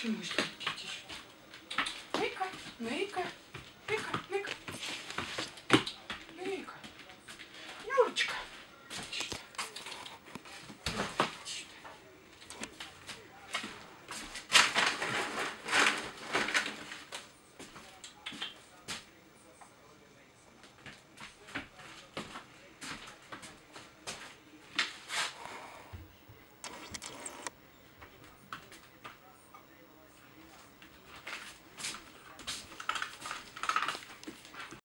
注文して。